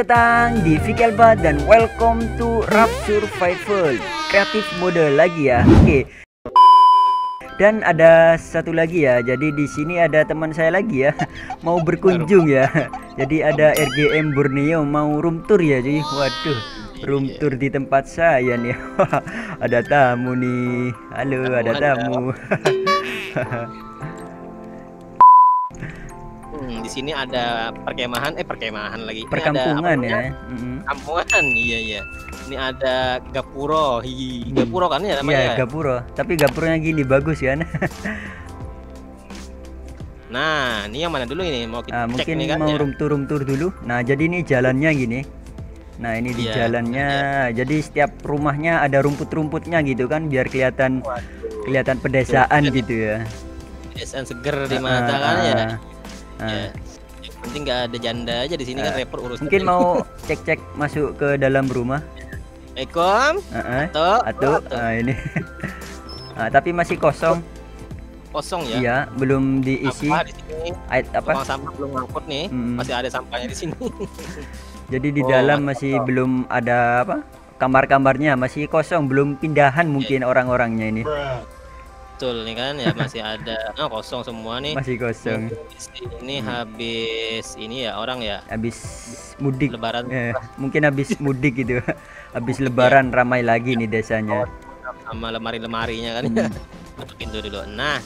Selamat datang di Vikelba dan welcome to Rap Survival Kreatif mode lagi ya. Oke. Dan ada satu lagi ya. Jadi di sini ada teman saya lagi ya. Mau berkunjung ya. Jadi ada RGM Borneo mau room tour ya. Jadi waduh, room tour di tempat saya nih. ada tamu nih. Halo, ada tamu. Hmm, di sini ada perkemahan, eh perkemahan lagi. Ini Perkampungan ada, ya. Kampungan, iya iya. Ini ada gapuro, hi, Hmm. gapuro kan ya namanya. Iya, gapuro. Tapi gapuronya gini bagus kan. Nah, ini yang mana dulu ini? Mau Ah, kita cek mungkin nih kan mau ya. room tour room tour dulu. Nah, jadi ini jalannya gini. Nah, ini di Iya, jalannya. Jadi setiap rumahnya ada rumput-rumputnya gitu kan biar kelihatan Waduh, kelihatan pedesaan Tuh, gitu ya. desain seger di Ah, mata kan ah, ya. Ah. Ah. Ya. Yang penting nggak ada janda aja di sini kan Ah, repot urusan. Mungkin mau cek-cek masuk ke dalam rumah. Ekom, Heeh. atau Atau ah, ini. Ah, tapi masih kosong. kosong ya. Iya, belum diisi. Sampah di sini, Ait apa? tukang sampah belum ngangkut nih. Mm. Masih ada sampahnya di sini. Jadi di Oh, dalam masih belum ada apa? Kamar-kamarnya masih kosong, belum pindahan Iya. mungkin orang-orangnya ini. Betul nih kan ya masih ada oh, kosong semua nih. Masih kosong. Ini habis ini ya orang ya Habis mudik. lebaran Eh, mungkin habis mudik gitu. Habis lebaran ramai lagi nih desanya. sama lemari-lemarinya kan ya. Tutup pintu dulu. Nah,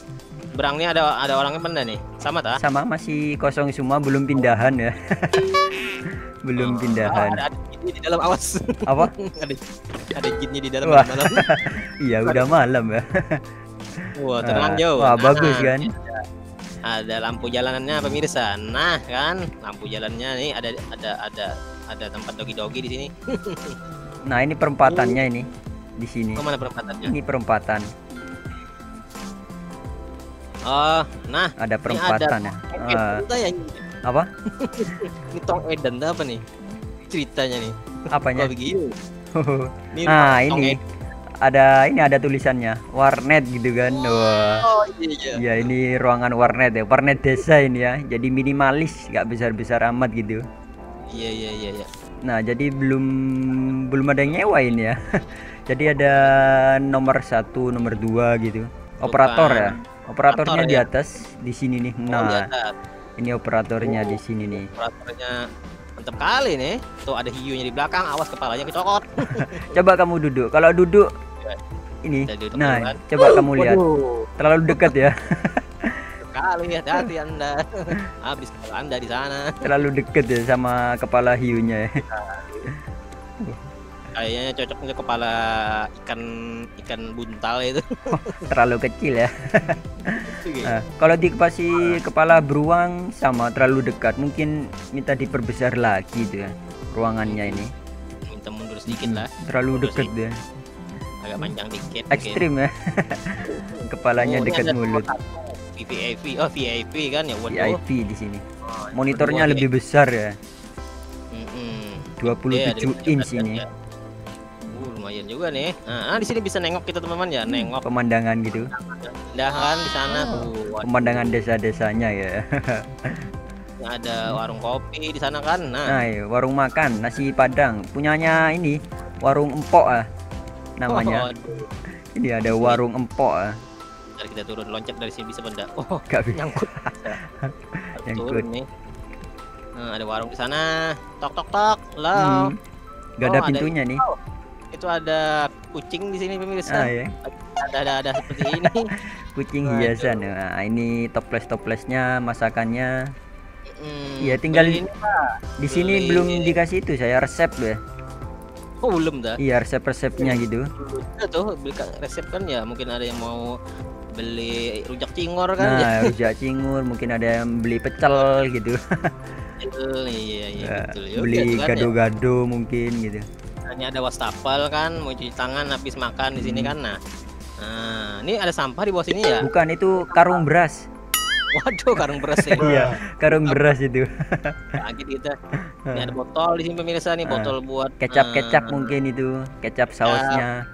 berang nih ada ada orangnya mana nih? Sama tak? Sama masih kosong semua, belum pindahan ya. belum Oh, pindahan. ada, ada jinnya di dalam awas. Apa? ada ada jinnya di dalam Wah. malam. Iya, udah malam ya. Wah, tenang Ah, jauh. Wah, bagus kan? Ada, ada lampu jalanannya pemirsa. Nah, kan lampu jalannya nih ada ada ada ada tempat dogi-dogi di sini. Nah, ini perempatannya ini di sini. Ke mana perempatannya? Ini perempatan. Oh, nah Ada perempatan ya. Oke, Ah, ya apa? ini Tong Eden apa nih? Ceritanya nih. Apanya? Oh, begini. Ini Nah, ini Eden. Ada ini ada tulisannya warnet gitu kan. Wah. Oh, iya iya. Ya ini ruangan warnet ya, warnet desa ini ya. Jadi minimalis, nggak besar-besar amat gitu. Iya iya iya iya. Nah, jadi belum belum ada yang nyewain ya. jadi ada nomor satu, nomor dua gitu. Operator ya. Operatornya Operator di ya. atas di sini nih. Oh, Nah, atas. ini operatornya Oh. di sini nih. Operatornya mantap kali nih. Tuh ada hiunya di belakang, awas kepalanya kecokot. Coba kamu duduk. Kalau duduk ini. Duduk Nah, kan. coba kamu lihat. Waduh, Terlalu dekat ya. Kali hati-hati Anda. Habis kepala Anda di sana. Terlalu dekat ya sama kepala hiunya ya. Kayaknya cocoknya kepala ikan ikan buntal itu. Terlalu kecil ya. Nah, kalau dikasih kepala beruang sama terlalu dekat, mungkin minta diperbesar lagi tuh ya ruangannya ini. Minta mundur sedikit lah, Terlalu Mundur dekat ya. agak panjang dikit. Ekstrim ya. Kepalanya Oh, dekat mulut. VIP, oh VIP kan ya, waduh. VIP di sini. Oh, Monitornya lebih besar ya. Mm-mm. 27 Gede, ada inch ini. Lumayan juga nih. Nah, ah, di sini bisa nengok kita teman-teman ya, nengok Pemandangan gitu. indahan di sana tuh. Waduh, Pemandangan desa-desanya ya. ada warung kopi di sana kan. Nah, Nah, iya, warung makan nasi padang punyanya ini warung empok ah namanya. waduh. Ini ada warung empok ah. Ntar kita turun loncat dari sini bisa benda. Oh, Gak bisa. nyangkut. Nyangkut. turun nih. Nah, ada warung di sana. Tok tok tok. Halo. Hmm. Gak ada Oh, ada pintunya nih. Itu ada kucing di sini pemirsa. Ah ya. Ada ada ada seperti ini. Kucing Waduh. hiasan. Nah, ini toples-toplesnya, masakannya. Hmm, Iya, tinggal beli ini. Di sini Beli- belum dikasih itu saya resep loh ya. Oh, belum dah. Iya, resep-resepnya gitu. Ada tuh beli ka- resep kan ya, mungkin ada yang mau beli rujak cingor kan ya. Nah, rujak cingur, mungkin ada yang beli pecel gitu. Iya iya Nah, betul. Ya, beli kan ya. gado-gado mungkin gitu. Ini ada wastafel kan, mau cuci tangan habis makan di sini Hmm. kan. Nah. Nah, ini ada sampah di bawah sini ya. Bukan itu karung beras. Waduh, karung beras ya. Iya, karung beras itu. Lagi kita. Ini ada botol di sini pemirsa nih, Ah. botol buat Kecap-kecap eh, mungkin itu, kecap sausnya.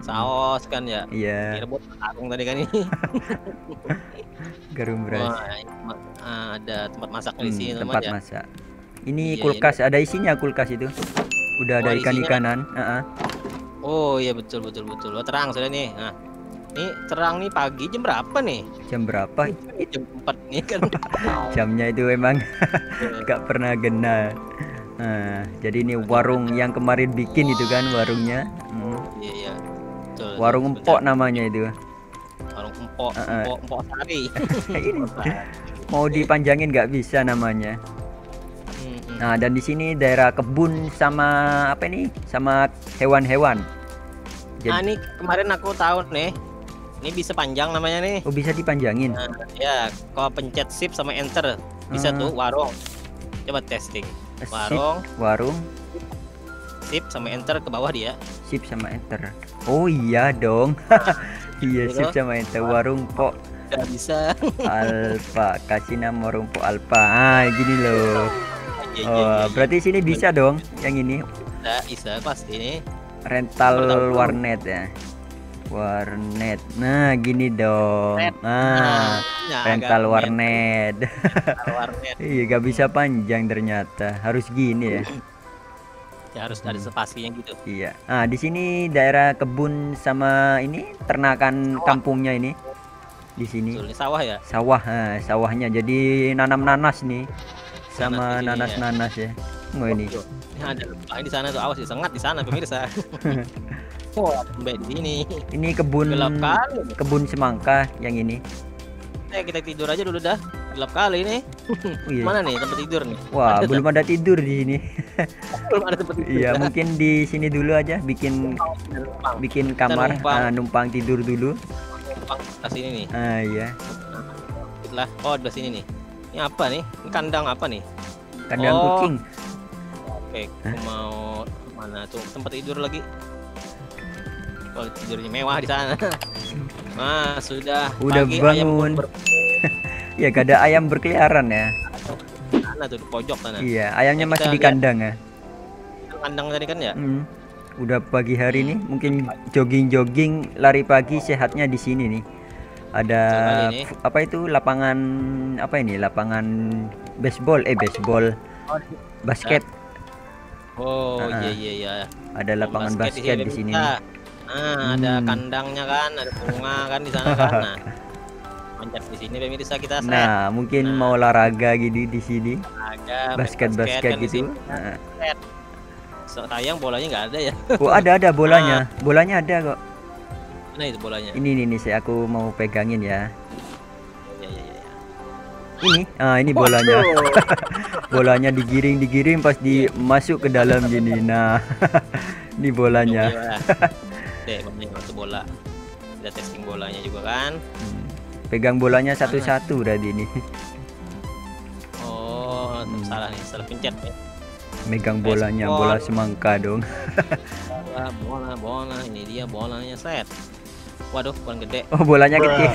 saus kan ya. Iya, Kira buat karung tadi kan ini. garum beras. Wah, ini ah, ada tempat masaknya di Hmm, sini tempat ya. masak. Ini Iya, kulkas, ada isinya kulkas itu. Udah ada Oh, isinya. ikan-ikanan. Heeh. Oh iya betul betul betul. Oh, terang sudah nih. Nah. Ini terang nih pagi jam berapa nih? Jam berapa? Jam 4 nih kan. Jamnya itu emang gak pernah gena. Nah, jadi ini warung yang kemarin bikin itu kan warungnya. Hmm. Iya iya. Betul. Warung betul, empok namanya itu. Warung empok, Uh-uh. empok, empok sari. ini mau dipanjangin nggak bisa namanya. Hmm, hmm. Nah, dan di sini daerah kebun sama apa ini? Sama hewan-hewan. Jadi, Ah, ini kemarin aku tahu nih. Ini bisa panjang namanya nih. oh bisa dipanjangin. Nah, ya, kalau pencet shift sama enter bisa Ah. tuh warung. Coba testing. Sip, Warung, warung, shift sama enter ke bawah dia. sip sama enter. Oh iya dong. iya Gitu. sip sama enter warung pok Gak bisa. alfa. Kasih nama warung pok alfa. Ah, gini loh. Iya, iya, Oh, iya, iya. berarti sini bisa dong yang ini Bisa, bisa pasti nih. rental Rental warnet ya. Warnet. Nah, gini dong. Red. Nah, ya, rental warnet. rental warnet. iya, gak bisa panjang ternyata. Harus gini ya. Ya harus ada spasinya gitu. Iya. Ah, di sini daerah kebun sama ini ternakan kampungnya ini. Di sini Betul, ini sawah ya. sawah, ah, sawahnya. Jadi nanam nanas nih. Sama Nanas sini ya. nanas-nanas ya. Oh ini. Ini ada lebah di sana tuh awas ya sengat di sana pemirsa. Wah, sampai di sini. Ini kebun Gelap kali. kebun semangka yang ini. Eh, kita tidur aja dulu dah. Gelap kali nih. Oh, iya. Mana nih tempat tidur nih? Wah, Ada belum ada tidur di sini. Belum ada tempat tidur. Iya, mungkin di sini dulu aja bikin numpang. bikin kamar, numpang. ah, numpang tidur dulu. numpang ke sini nih. Ah, iya. Lah, oh di sini nih. Ini apa nih? Ini kandang apa nih? Kandang Oh. kucing. Oke, aku mau mana tuh tempat tidur lagi? Oh, tidurnya mewah di sana. Nah, sudah Udah pagi bangun. Ya, gak ada ayam berkeliaran ya. sana tuh di pojok sana. Iya, ayamnya Ya, masih di lihat. kandang ya. Kandang tadi kan ya? Hmm. Udah pagi hari nih, mungkin jogging-jogging, lari pagi sehatnya di sini nih. Ada apa itu lapangan apa ini? Lapangan baseball, eh baseball, basket. Oh, Ah. iya iya iya. Ada lapangan basket, di sini. Nah, ada Hmm. kandangnya kan, ada bunga kan di sana kan. Nah, manjat di sini pemirsa kita. Nah, mungkin mau olahraga gitu di sini, Ada main basket-basket kan di gitu. Nah. Sayang bolanya nggak ada ya. Oh, ada ada bolanya. Bolanya ada kok. Mana itu bolanya? Ini nih, nih saya aku mau pegangin ya. Iya iya iya. Ini, ah ini bolanya. bolanya digiring digiring pas dimasuk ke dalam gini. Nah, ini bolanya. Deh, bolanya satu bola. Kita testing bolanya juga kan. Hmm. Pegang bolanya satu-satu udah ini. Oh, Hmm. salah nih, salah pencet nih. Megang bolanya, bola semangka dong. Bola, bola, bola. Ini dia bolanya set. Waduh, kurang gede. Oh, bolanya kecil.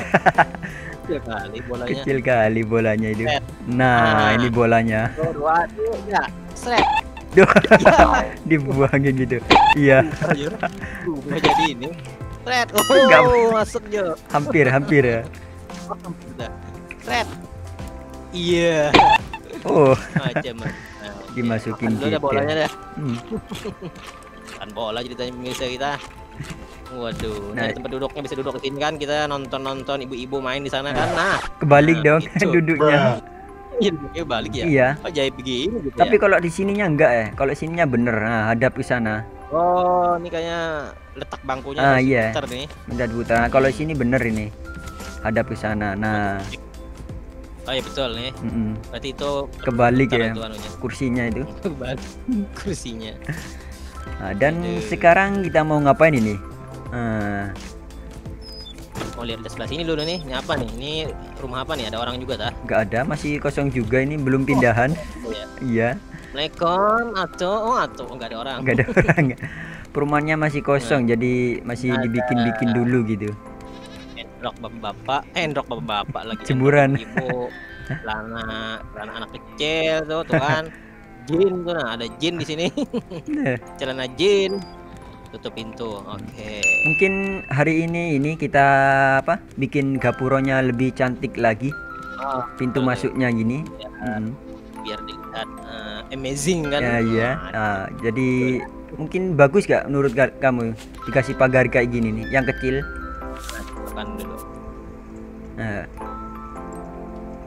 Kecil kali bolanya. Kecil kali bolanya itu. Set. Nah, Ah. ini bolanya. Dua, tiga. Set. Duh, Ya, dibuangin gitu. Iya. Berubah jadi ini. Set. Oh, masuk Jo. hampir hampir ya. Udah. Set. Iya. Oh, Macam macam. dimasukin gitu. bolanya dah. Hmm. Kan bola ceritanya pemirsa kita. Waduh, Nah. tempat duduknya bisa duduk di sini kan kita nonton-nonton ibu-ibu main di sana kan. Nah, Kebalik Nah, dong gitu. duduknya. iya duduknya balik ya. Iya. Oh, jahit begini gitu Tapi ya. kalau di sininya enggak ya. Kalau sininya bener. Nah, hadap ke sana. Oh, ini kayaknya letak bangkunya Ah, iya. putar nih. Minta diputar. Nah, kalau sini bener ini. Hadap ke sana. Nah, Oh iya betul nih. mm-mm. Berarti itu kebalik putar ya itu anunya. kursinya itu. Kebalik kursinya. Nah, dan Aduh. sekarang kita mau ngapain ini? Nah, Mau lihat di sebelah sini dulu nih. Ini apa nih? Ini rumah apa nih? Ada orang juga tah? nggak ada, masih kosong juga ini, belum pindahan. Oh, iya. Iya, Assalamualaikum atau oh atau enggak ada orang. nggak ada orang. Perumahannya masih kosong, jadi masih dibikin-bikin dulu gitu. Endrok bapak-bapak, eh, endrok bapak-bapak lagi. Jemuran. Ibu, celana, celana anak kecil tuh, tuh kan. Jin tuh nah, ada jin di sini. Nah, celana jin. Tutup pintu. Oke. Mungkin hari ini ini kita apa? Bikin gapuronya lebih cantik lagi. Oh, Pintu Betul. masuknya gini. Ya, Mm. biar dilihat eh, amazing kan Ya iya. Nah, Nah, jadi mungkin bagus gak menurut ka- kamu dikasih pagar kayak gini nih, yang kecil? kan dulu Nah,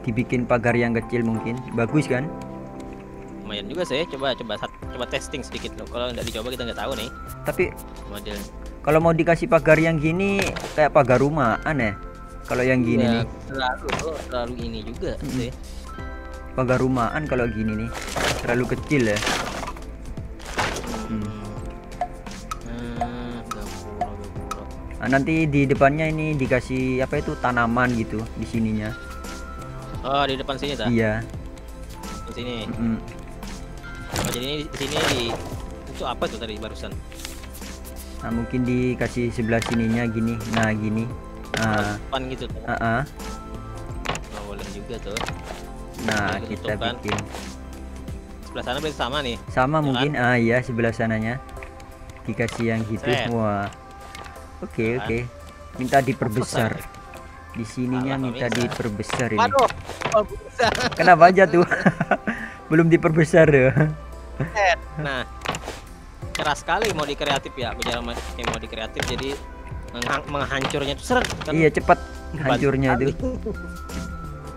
dibikin pagar yang kecil mungkin bagus kan? Lumayan juga sih coba coba coba testing sedikit loh kalau nggak dicoba kita nggak tahu nih Tapi model kalau mau dikasih pagar yang gini kayak pagar rumah aneh. Kalau yang gini Ya, nih, terlalu terlalu ini juga Mm-mm. sih pagar rumahan kalau gini nih terlalu kecil ya. Hmm. Hmm. Nah, nanti di depannya ini dikasih apa itu tanaman gitu di sininya. oh di depan sini tak Iya. di sini mm-mm. Oh, jadi ini di sini di itu apa tuh tadi barusan? Nah, mungkin dikasih sebelah sininya gini. Nah, gini. Nah, depan gitu tuh. Ah, ah. oh, boleh juga tuh. Nah, Nah, kita ditutup kan. bikin. Sebelah sana berarti sama nih. Sama Ya mungkin. ah iya sebelah sananya. Dikasih yang gitu Set. wah oke Kan. oke. minta diperbesar. Di sininya Alah, minta pemirsa. diperbesar ini. Waduh oh, bisa kenapa aja tuh? Belum diperbesar ya nah keras sekali mau di kreatif ya kayak mau di kreatif jadi menghancurnya tuh seret kan? Iya cepat hancurnya itu.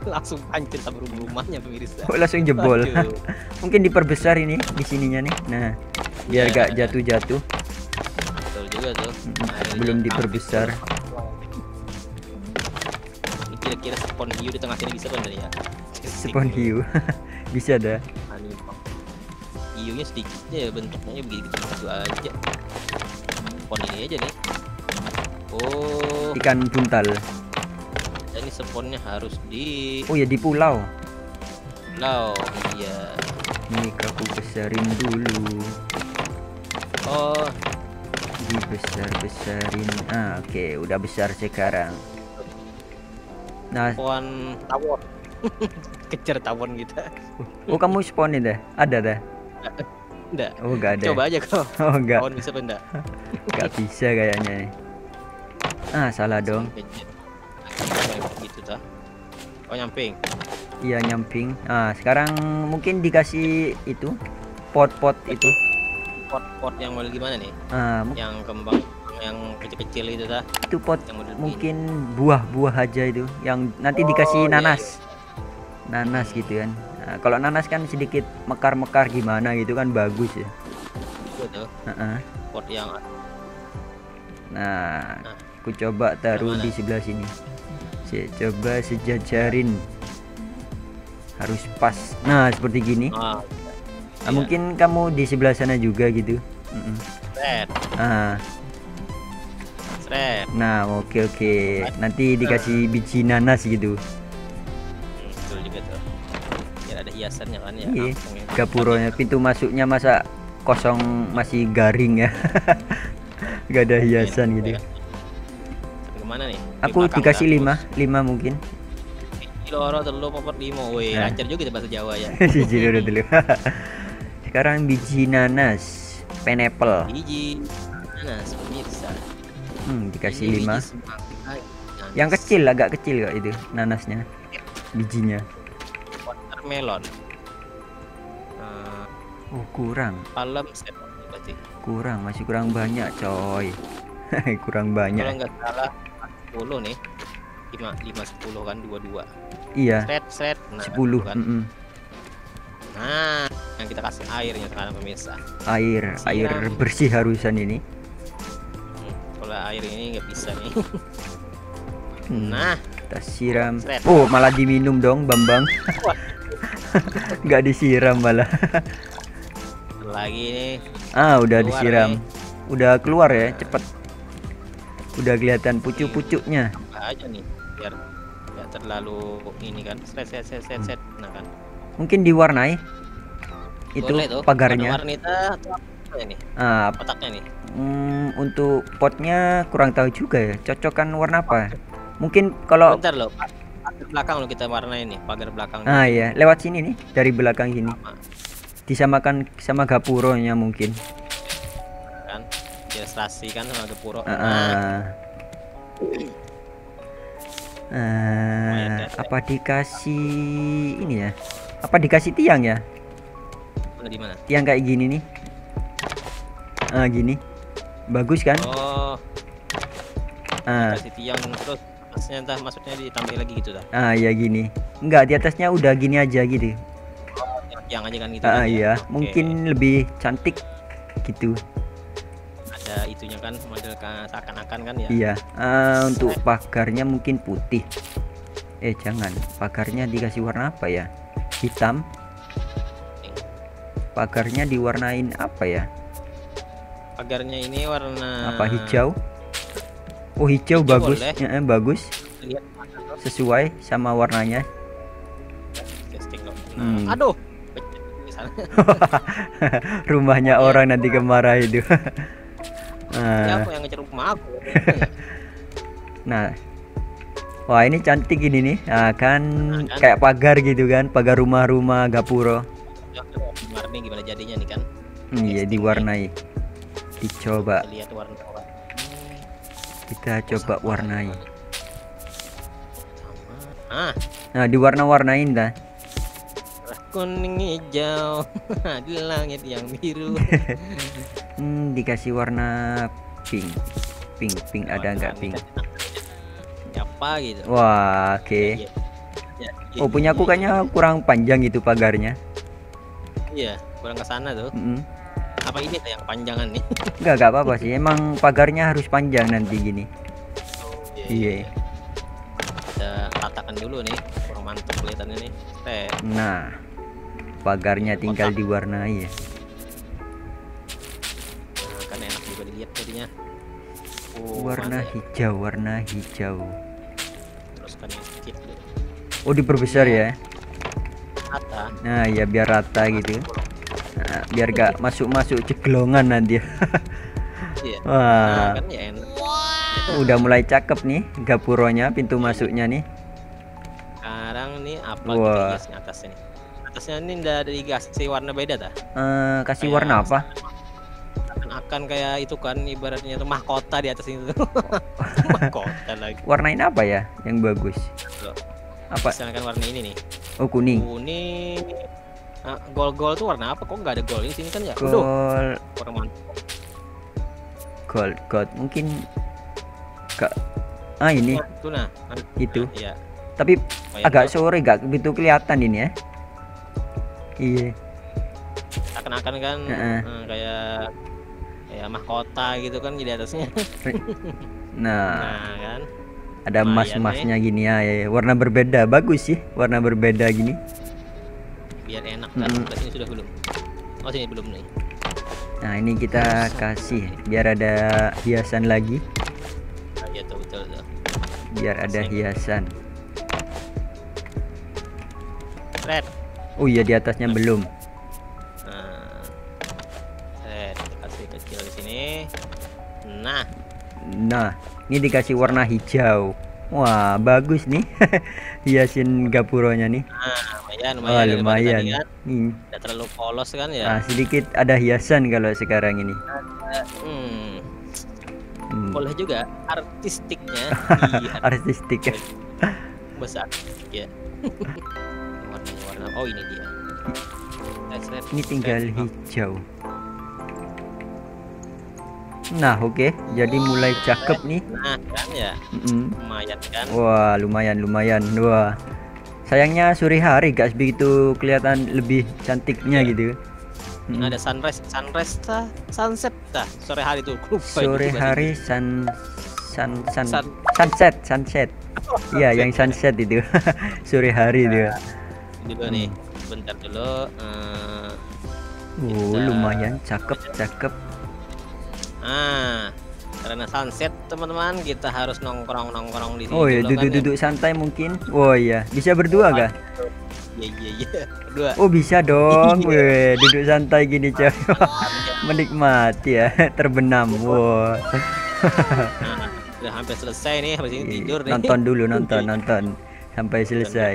langsung hancur sama rumah-rumahnya pemirsa. Kok langsung jebol. Mungkin diperbesar ini di sininya nih. Nah biar Iya. gak jatuh-jatuh. Betul juga tuh. Mm-mm, Akhirnya belum diperbesar. Kira-kira spawn hiu di tengah sini bisa kan ya spawn hiu. Bisa dah. Hiunya sedikit ya bentuknya begitu gitu aja. Spawn ini aja nih. Oh. Ikan buntal. Ini spawnnya harus di oh ya di pulau. Pulau iya. Nih aku besarin dulu. Oh. Dibesar besarin ah oke udah besar sekarang. Nah. Spawn tawon. Kejar tawon kita. Oh kamu spawn dah ada dah enggak oh enggak ada. Coba aja kok. Oh enggak tawon bisa apa enggak bisa kayaknya nih. Ah salah dong. gitu tah oh nyamping. Iya nyamping. Ah sekarang mungkin dikasih itu pot-pot itu. Pot-pot yang model gimana nih? Ah yang kembang yang kecil-kecil itu tah itu pot yang model mungkin buah-buah aja itu. Yang nanti Oh, dikasih iya, nanas. nanas gitu kan Nah, kalau nanas kan sedikit mekar-mekar gimana gitu kan bagus ya pot yang Nah, Nah. aku coba taruh di sebelah sini. Saya coba sejajarin. Harus pas. Nah, seperti gini. ah Nah, iya. mungkin kamu di sebelah sana juga gitu. Mm-mm. Ah, nah, oke oke. Nanti dikasih biji nanas gitu. Hiasannya kan ya. Iya. ya. Gapuronya pintu masuknya masa kosong masih garing ya. Gak ada hiasan gitu. Ke mana nih? Aku dikasih lima, lima mungkin. Loro telu popot limo. Wih, Nah. lancar juga bahasa Jawa ya. Biji dulu dulu. Sekarang biji nanas, pineapple. Biji nanas pemirsa. Hmm, dikasih lima. biji nanas. Yang kecil agak kecil kok itu nanasnya. Bijinya. Watermelon. Uh, Oh, kurang. palem set berarti. Kurang, masih kurang banyak, coy. kurang Kalau banyak. nggak salah 10 nih. 5 5 10 kan 22. Iya, Set set. Nah, 10. itu kan. mm-mm. Nah, yang kita kasih airnya sekarang pemirsa. Air, air Siram. bersih harusan ini. Hmm, kalau air ini nggak bisa nih. Hmm, Nah, kita siram. Sret. Oh, malah diminum dong, Bambang. Nggak disiram malah. lagi nih. Ah, udah Keluar disiram. nih. Udah keluar ya, cepet. Udah kelihatan pucuk-pucuknya. Aja nih biar nggak terlalu ini kan. Set set set set set. Nah kan. Mungkin diwarnai. Itu Boleh tuh. pagarnya. Warnita atau apa ini? Ah, Kotaknya nih. Hmm, untuk potnya kurang tahu juga ya. Cocokkan warna apa? Mungkin kalau Bentar loh. Belakang lo kita warnain nih, pagar belakang. ah ya, lewat sini nih, dari belakang sini. sama Disamakan sama gapuronya mungkin. kan. Ilustrasi kan sama gepuro. Ah, Nah, ah. Ah, ya. apa dikasih ini ya? Apa dikasih tiang ya? Mana di mana? Yang kayak gini nih. Ah, gini. Bagus kan? Oh, Ah, kasih tiang terus atasnya entah maksudnya ditambah lagi gitu dah. ah ya gini. Enggak, di atasnya udah gini aja gitu. Oh, tiang aja kan gitu. Ah, kan ya? iya, Oke. mungkin lebih cantik gitu. ada itunya kan model ka- seakan-akan kan ya. Iya. Ah, untuk pagarnya mungkin putih. Eh, jangan. Pagarnya dikasih warna apa ya? Hitam. Pagarnya diwarnain apa ya? Pagarnya ini warna Apa hijau? Oh, hijau, Hijau bagus. boleh. Ya, eh, bagus. Lihat Sesuai sama warnanya. Hmm. Aduh. Rumahnya Iya. orang nanti kemarah itu. Ah, Siapa yang ngecer rumah aku? nah. Wah, ini cantik ini nih. Nah, kan Nah, kan. kayak pagar gitu kan, pagar rumah-rumah Gapuro. Ya, Warna gimana jadinya nih kan? Hmm, Iya, diwarnai. Dicoba, lihat warna. Kita coba warnai. Ah, Nah, diwarna-warnain dah. kuning hijau di langit yang biru. Hmm, dikasih warna pink. Pink, pink ada nggak pink? Siapa gitu? Wah, oke. Iya. Ya, iya, Oh, punya aku kayaknya kurang panjang itu pagarnya. Iya, kurang ke sana tuh. Mm-mm. Apa ini yang panjangan nih? Enggak, enggak apa-apa sih. Emang pagarnya harus panjang nanti gini. Iya. Kita ratakan dulu nih. Kurang mantap kelihatannya nih. Teh. Nah, pagarnya tinggal diwarnai ya. Nah, kan enak juga dilihat jadinya. Oh, Warna mana ya? hijau, warna hijau. Terus kan yang sedikit. Oh, diperbesar ya. Rata. Nah, ya biar rata gitu. Nah, biar gak masuk-masuk ceglongan nanti. Iya. Nah, Wah, kan ya enak. udah mulai cakep nih gapuronya, pintu masuknya nih. Sekarang nih apa Wah. kita hiasnya atasnya nih? Atasnya ini udah dikasih warna beda dah. Eh, kasih Kayak warna apa? Akan akan kayak itu kan ibaratnya tuh mahkota di atas itu. mahkota lagi. Warnain apa ya yang bagus? Loh, Apa? Misalkan warna ini nih. Oh, kuning. Kuning. Nah, gol-gol tuh warna apa? Kok nggak ada gol di sini kan ya? Mantap. gold, gold. Mungkin Kak Ah, ini Nah, Itu nah. Itu. Nah, Iya. tapi Oh, ya, agak sore gak begitu kelihatan ini ya. Iya. Akan-akan kan Heeh. eh, kayak kayak mahkota gitu kan di atasnya. Nah, Nah, kan. ada emas-emasnya gini ya, ya, ya. warna berbeda. Bagus sih, warna berbeda gini. Biar enak kan. Belah sini sudah belum? Oh, sini belum nih. Nah, ini kita kasih biar ada hiasan lagi, Nah, iya tuh betul tuh. biar ada hiasan. Red. Oh iya di atasnya belum. Nah. Red, kasih kecil di sini. Nah, Nah, ini dikasih warna hijau. Wah, bagus nih. Hiasin gapuronya nih. nah lumayan, lumayan. daripada lumayan. kan. Hmm. Tidak terlalu polos kan ya. Nah, sedikit ada hiasan kalau sekarang ini. Hmm, Hmm. boleh juga artistiknya. Artistik. besar artistik ya. Warnanya warna. Oh, ini dia. Ini tinggal. Oh, hijau. Nah, oke. Jadi mulai cakep nih. Nah, kan ya. Mm-mm. Lumayan kan. Wah, lumayan, lumayan. Wah. Sayangnya sore hari gak begitu kelihatan lebih cantiknya Iya. gitu. Ini Mm. ada sunrise, sunrise tah, sunset tah. Sore hari tuh. Lupa itu Sore bahasa hari sun sun sun Sun- sunset, sunset. Iya, yang sunset itu. sore hari itu. Inggris. Dulu nih. Bentar dulu. eh, Oh, lumayan cakep, cakep. Nah, karena sunset teman-teman kita harus nongkrong nongkrong di sini. Oh iya, dulu kan ya. duduk-duduk santai mungkin. Oh iya, bisa berdua gak? Iya iya iya. Berdua. Oh bisa dong, Iya. Weh, duduk santai gini coy, menikmati ya, terbenam, wow. Nah, udah hampir selesai nih habis ini tidur nih. Nonton dulu, nonton, nonton sampai selesai.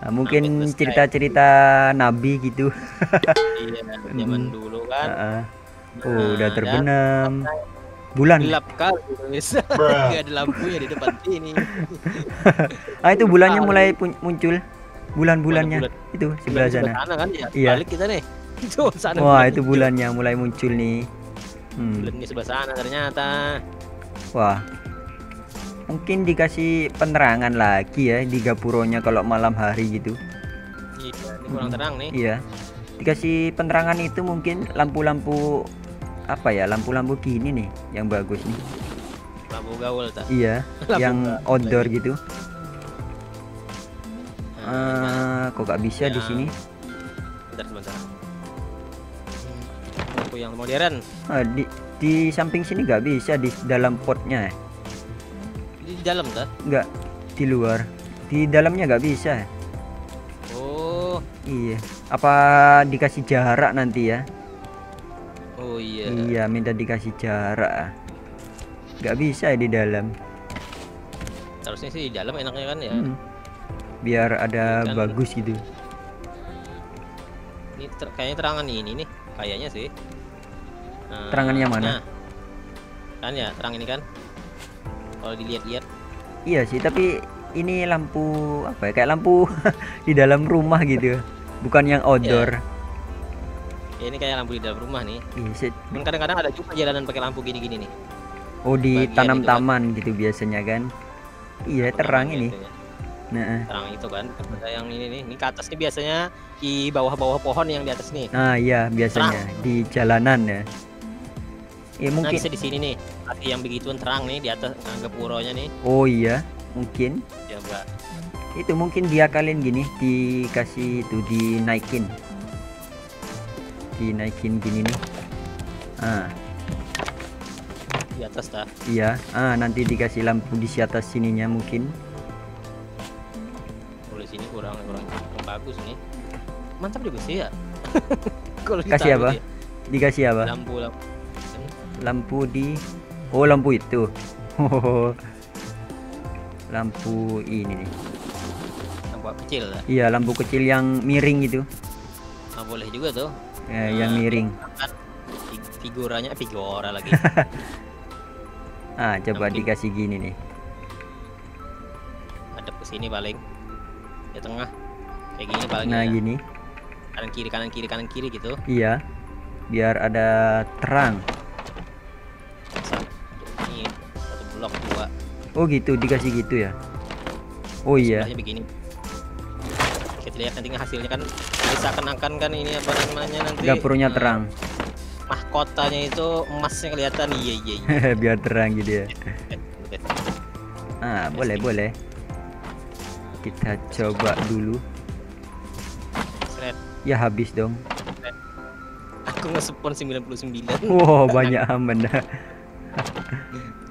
Nah, mungkin cerita-cerita Nabi gitu. Iya, zaman dulu kan. Heeh. Nah, Oh, udah terbenam. Bulan. Gelap kali guys. Gak ada lampunya di depan sini. Ah itu bulannya mulai muncul. Bulan-bulannya bulan? itu sebelah sana. kan ya. Iya. Balik kita nih. itu sana Wah, bulan itu hijau. bulannya mulai muncul nih. Hmm. bulan di sebelah sana ternyata Wah. Mungkin dikasih penerangan lagi ya di gapuronya kalau malam hari gitu. iya ini kurang Mm-mm. terang nih Iya. Dikasih penerangan itu mungkin lampu-lampu apa ya? Lampu-lampu gini nih yang bagus nih. lampu gaul tak Iya, Lampu yang gaul outdoor lagi. gitu. Nah, Ah, kok gak bisa di Yang- sini? bentar sebentar lampu yang modern Ah, di di samping sini gak bisa di dalam potnya. di di dalam tak Nggak di luar. Di dalamnya gak bisa. oh Iya. Apa dikasih jarak nanti ya? Oh iya Iya, minta dikasih jarak. Gak bisa ya di dalam. harusnya sih di dalam enaknya kan ya Hmm. Biar ada Kan- bagus gitu. ini ter- kayaknya terangan ini nih kayaknya sih Nah, Terangan yang mana? nah. kan ya terang ini kan kalau dilihat-lihat Iya sih, tapi ini lampu apa ya? Kayak lampu di dalam rumah gitu. Bukan yang outdoor. Ya ini kayak lampu di dalam rumah nih Iya, kadang-kadang ada juga jalanan pakai lampu gini-gini nih Oh, di bagian tanam itu kan. taman gitu biasanya kan. Iya, terang ini. biasanya. Nah, terang itu kan ada yang ini nih ini ke atas nih biasanya di bawah-bawah pohon yang di atas nih nah iya biasanya di jalanan ya. Ya nah mungkin. bisa di sini nih yang begituan terang nih di atas anggap puronya nih Oh iya, mungkin coba itu mungkin dia kalian gini dikasih itu dinaikin. Dinaikin gini nih. Ah, di atas dah iya. Ah, nanti dikasih lampu di atas sininya mungkin. boleh sini kurang kurang, kurang bagus nih mantap juga sih ya Kasih apa? di Dikasih apa? lampu lampu lampu di oh lampu itu lampu ini nih lampu kecil lah iya lampu kecil yang miring itu nah, boleh juga tuh eh, yang miring. Kan fi- figuranya figura lagi. Ah coba Lampu. dikasih gini nih. Ada ke sini paling. Di tengah. Kayak gini paling nah ya. gini. Kanan kiri kanan kiri kanan kiri gitu. Iya. Biar ada terang. Ini satu blok dua. Oh gitu. Dikasih gitu ya? Oh iya. Sebelahnya begini. Kita lihat nanti hasilnya kan bisa kenakan kan ini apa namanya nanti? Dapurnya eh, terang. Mahkotanya itu emasnya kelihatan. Iya iya iya. Biar terang gitu ya. Ah boleh boleh. Kita coba dulu. Ya habis dong. Aku ngespon 99 wow banyak aman dah.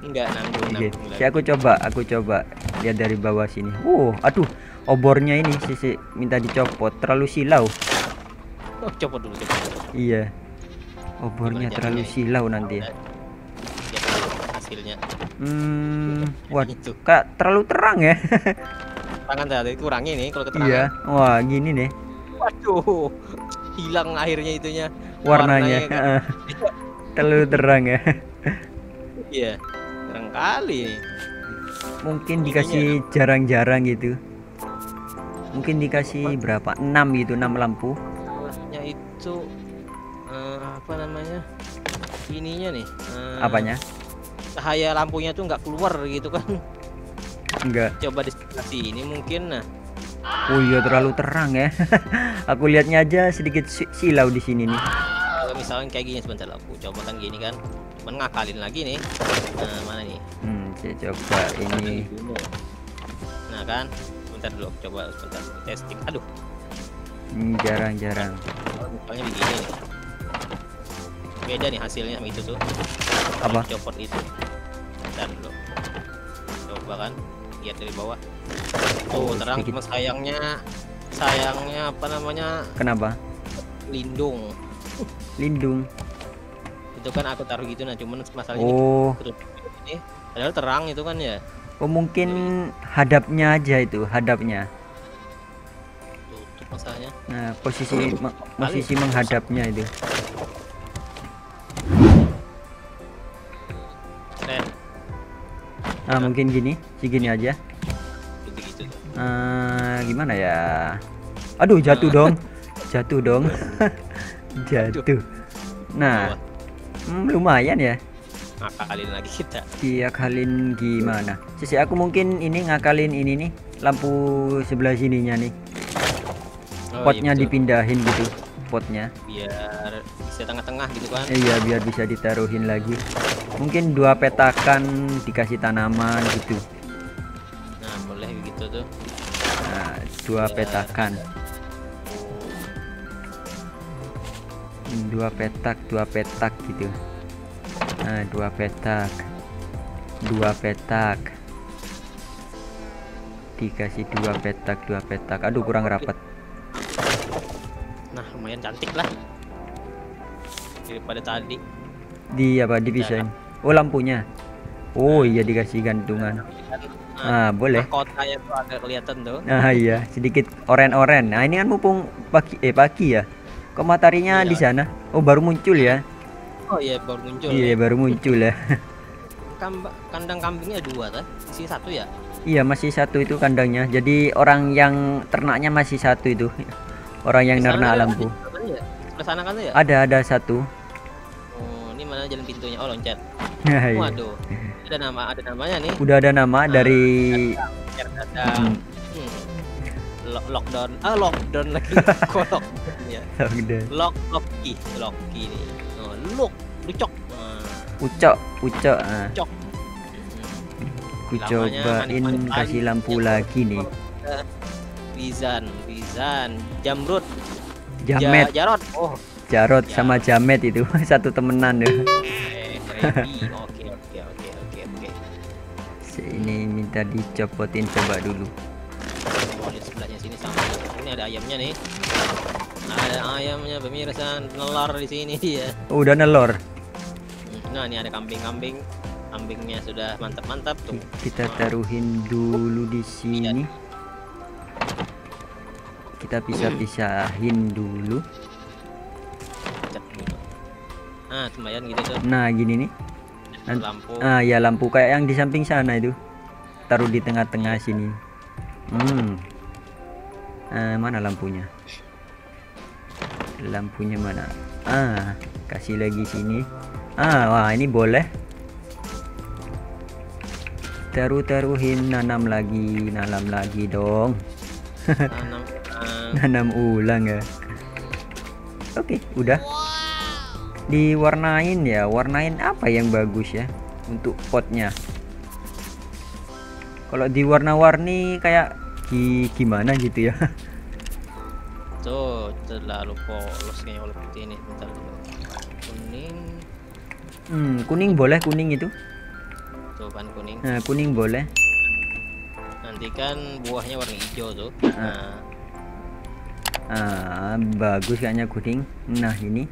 Enggak nanggung nanggung si aku coba, aku coba. Lihat dari bawah sini. Wow, aduh, obornya ini sisi minta dicopot, terlalu silau. oh, copot dulu copot. Iya, obornya Gimana terlalu silau nanti. ya. hasilnya Hmm, wah, itu kak terlalu terang ya. tangan tadi kurangi nih kalau keterangan iya, wah gini nih waduh hilang akhirnya itunya warnanya. kan. heeh. terlalu terang ya. iya terang kali Mungkin dikasih jarang-jarang gitu. Mungkin dikasih berapa? 6 gitu, 6 lampu. Salahnya itu eh, apa namanya ininya nih eh, Apanya? cahaya lampunya tuh nggak keluar gitu kan Enggak. coba di sini mungkin nah Oh iya terlalu terang ya. aku lihatnya aja sedikit si- silau di sini nih. kalau misalkan kayak gini sebentar aku coba kan gini kan cuman ngakalin lagi nih nah mana nih Hmm, coba ini. nah kan sebentar dulu aku coba sebentar testing. Aduh. Hmm, jarang-jarang. kalau misalnya begini. Beda nih hasilnya sama itu tuh. Apa? copot itu. Bentar dulu. Coba kan lihat dari bawah. Oh, tuh terang sedikit. cuma sayangnya sayangnya apa namanya? Kenapa? lindung. Lindung. itu kan aku taruh gitu nah cuman masalahnya Oh, ini padahal terang itu kan ya oh mungkin hadapnya aja itu, hadapnya. masalahnya Nah, posisi me- posisi menghadapnya itu. Seret, Ah, mungkin gini, segini aja. begitu tuh Ah, gimana ya? Aduh, jatuh dong. Jatuh dong. Jatuh. Nah, hmm, lumayan ya. Ngakalin lagi kita Diakalin gimana? Sisi aku mungkin ini ngakalin ini nih lampu sebelah sininya nih. Oh, Potnya iya, dipindahin gitu. Potnya. biar bisa tengah-tengah gitu kan Iya biar bisa ditaruhin lagi. Mungkin dua petakan dikasih tanaman gitu. nah boleh gitu tuh Nah, dua Biar petakan. Hmm, Dua petak, dua petak gitu. Nah, dua petak. Dua petak. Dikasih dua petak, dua petak. Aduh, kurang rapat. nah lumayan cantik lah daripada tadi Di apa dipisahin? Oh, lampunya. Oh, iya dikasih gantungan. Ah, boleh. kotanya tuh agak kelihatan tuh Nah, iya, sedikit oren-oren. Nah, ini kan mumpung pagi eh pagi ya. Kok mataharinya Iya. di sana? Oh, baru muncul ya. Oh iya baru muncul Iya, ya. baru muncul ya. Kamba- kandang kambingnya dua kan isi satu ya Iya masih satu itu kandangnya. Jadi orang yang ternaknya masih satu itu. Orang yang nernak ada- lampu. Ya? Sana kan ya Ada ada satu. oh ini mana jalan pintunya oh loncat Iya. waduh ada nama ada namanya nih Udah ada nama dari Cer dadang. Hmm, Hmm. Lo- lockdown ah lockdown lagi kok lockdown ya udah. lock locky locky nih look lucok. Ucok, ucok. Nah, lucok. Ku Lamanya cobain kasih lampu Ya, lagi nih. Bizan Bizan. Jamrut. Jamet, Ja- Jarot oh. Jarot sama Jamet itu satu temenan ya. eh Rebi oke oke oke oke oke. Ini minta dicopotin coba dulu. Sebelahnya sini sama. Ini ada ayamnya nih ada ayamnya pemirsa nelor di sini dia udah nelor. nah ini ada kambing-kambing kambingnya sudah mantap-mantap tuh Kita taruhin dulu di sini. Kita pisah-pisahin dulu. nah lumayan gitu tuh Nah, gini nih. Lampu Ah, ya lampu kayak yang di samping sana itu. Taruh di tengah-tengah sini. Hmm. Ah, mana lampunya? Lampunya mana? Ah, kasih lagi sini. Ah, wah ini boleh. Taruh-taruhin nanam lagi, nanam lagi dong. tanam ah, Nanam ulang ya. Oke, udah. Diwarnain ya, warnain apa yang bagus ya untuk potnya. Kalau diwarna-warni kayak gi- gimana gitu ya. tuh terlalu polos kayaknya kalau putih ini bentar dulu kuning Hmm, kuning boleh kuning itu. tuh ban kuning Nah, kuning boleh. nanti kan buahnya warna hijau tuh Ah. nah Ah, bagus kayaknya kuning. Nah, ini.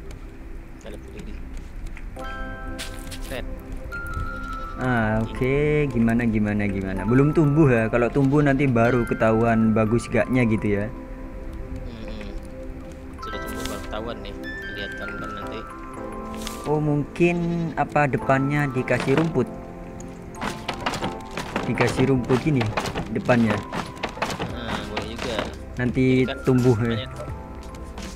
ada putih di red Ah, oke. Gimana gimana gimana. Belum tumbuh ya. Kalau tumbuh nanti baru ketahuan bagus gaknya gitu ya. Kelihatan kan nanti Oh, mungkin apa depannya dikasih rumput. Dikasih rumput gini depannya. nah boleh juga Nanti Kan tumbuh ya.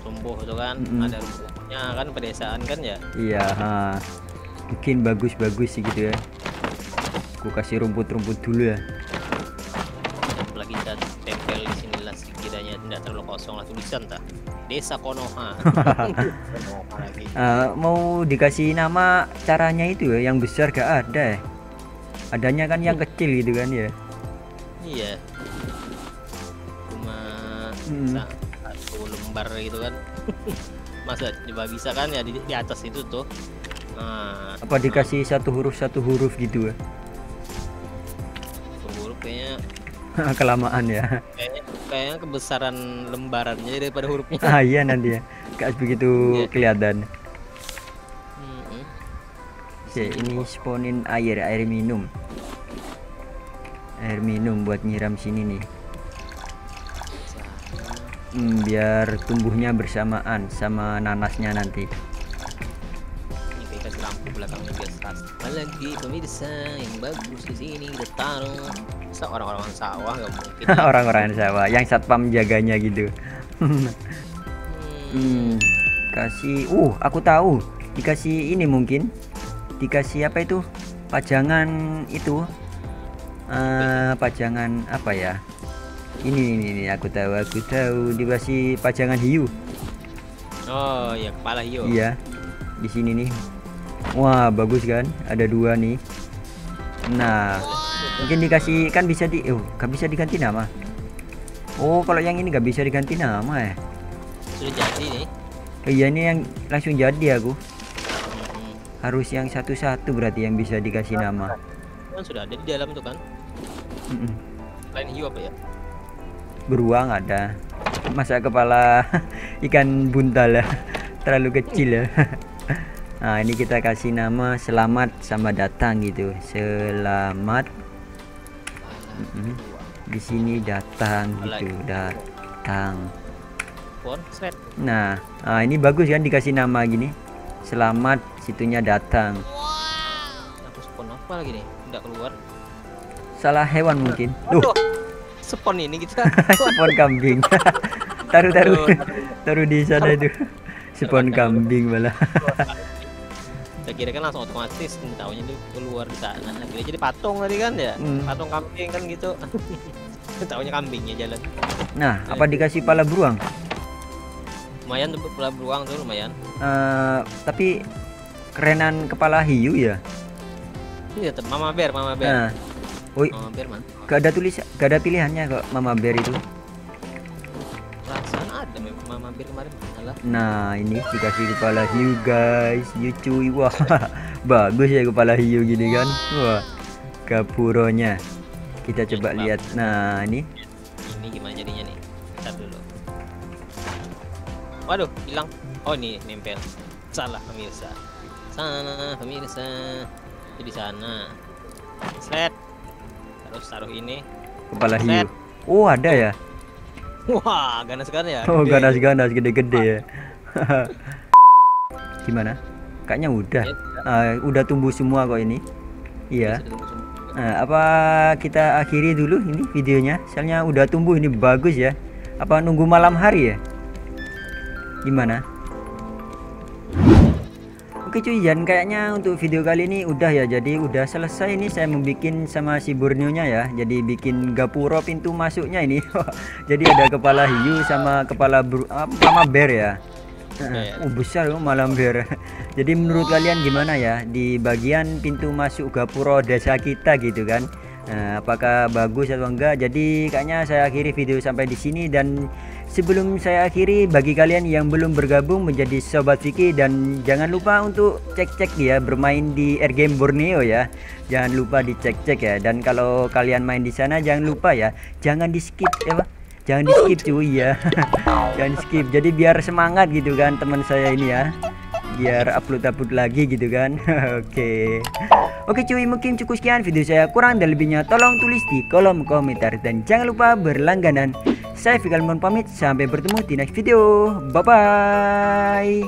tumbuh tuh kan Mm-mm. ada rumputnya kan pedesaan kan ya Iya, ha. Mungkin bagus-bagus sih gitu ya. Aku kasih rumput-rumput dulu ya. Desa Konoha Konoha lagi Ah, mau dikasih nama caranya itu ya, yang besar gak ada ya. Adanya kan yang kecil gitu kan ya. iya cuma Mm. sa- satu lembar gitu kan masa coba bisa kan ya di, di atas itu tuh nah Apa dikasih satu huruf satu huruf gitu ya. satu huruf kayaknya Kelamaan ya. kayaknya kayaknya kebesaran lembarannya daripada hurufnya ah iya nanti ya. Gak begitu Iya. kelihatan. Si, ini spawnin air, air minum. Air minum buat nyiram sini nih. Hmm, biar tumbuhnya bersamaan sama nanasnya nanti. ini kayak kasih lampu belakang juga sas lagi pemirsa yang bagus di sini kita taruh Masa orang-orang sawah nggak mungkin? Orang-orang sawah yang satpam jaganya gitu. Hmm. Hmm. dikasih uh aku tahu. Dikasih ini mungkin. Dikasih apa itu? Pajangan itu. Uh, pajangan apa ya? Ini, ini ini aku tahu aku tahu. Dikasih pajangan hiu. Oh ya kepala hiu. Iya di sini nih. Wah bagus kan? Ada dua nih. Nah mungkin dikasih kan bisa di oh gak bisa diganti nama. Oh kalau yang ini gak bisa diganti nama ya sudah jadi nih. Iya ini yang langsung jadi aku. Harus yang satu-satu berarti yang bisa dikasih nama. Kan sudah ada di dalam tuh kan? Mm -mm. lain hiu apa ya? Beruang ada. Masa kepala ikan buntal ya terlalu kecil ya nah ini kita kasih nama selamat sama datang gitu. Selamat mm -mm. di sini datang gitu datang. Nah, nah ini bagus kan dikasih nama gini. Selamat situnya datang. Aku spon apa lagi nih? Tidak keluar. Salah hewan mungkin. Tuh spon ini kita. Spon kambing. Taruh taruh. Taruh di sana itu. Spon kambing malah saya kira kan langsung otomatis tahunya itu keluar di sana akhirnya jadi patung tadi kan ya? Hmm. patung kambing kan gitu. Tahunya kambingnya jalan. Nah apa dikasih pala beruang? Lumayan tuh kepala beruang tuh lumayan. Uh, tapi kerenan kepala hiu ya? Iya mama bear mama bear. Nah. Woi, mama bear man. Gak ada tulis gak ada pilihannya kok mama bear itu bear kemarin Alah. nah ini dikasih kepala hiu guys hiu cuy wah bagus ya kepala hiu gini kan wah kapuronya kita coba lihat nah ini ini gimana jadinya nih Waduh, hilang. Oh, ini nempel. Salah pemirsa. Sana pemirsa. Di sana. Set. Terus taruh ini. Kepala hiu. Oh, ada ya. Wah, ganas kan ya. Oh, ganas-ganas gede-gede ya. Gimana? Kayaknya udah. Ya, uh, udah tumbuh semua kok ini. Iya. Nah, apa kita akhiri dulu ini videonya? Soalnya udah tumbuh ini bagus ya. Apa nunggu malam hari ya? gimana Oke cuy dan kayaknya untuk video kali ini udah ya. Jadi udah selesai ini saya membuat sama si Borneo nya ya. Jadi bikin gapuro pintu masuknya ini. Jadi ada kepala hiu sama kepala bru uh, sama bear ya. Oh besar loh malam bear. Jadi menurut kalian gimana ya? Di bagian pintu masuk gapuro desa kita gitu kan. Nah, apakah bagus atau enggak? Jadi kayaknya saya akhiri video sampai di sini dan sebelum saya akhiri bagi kalian yang belum bergabung menjadi sobat Vicky dan jangan lupa untuk cek-cek ya bermain di Air Game Borneo ya. Jangan lupa dicek-cek ya dan kalau kalian main di sana jangan lupa ya, jangan di-skip ya, Pak. Jangan di-skip cuy ya. jangan di skip. Jadi biar semangat gitu kan teman saya ini ya biar upload-upload lagi gitu kan oke oke cuy mungkin cukup sekian video saya kurang dan lebihnya tolong tulis di kolom komentar dan jangan lupa berlangganan saya Fikal mohon pamit. Sampai bertemu di next video. Bye bye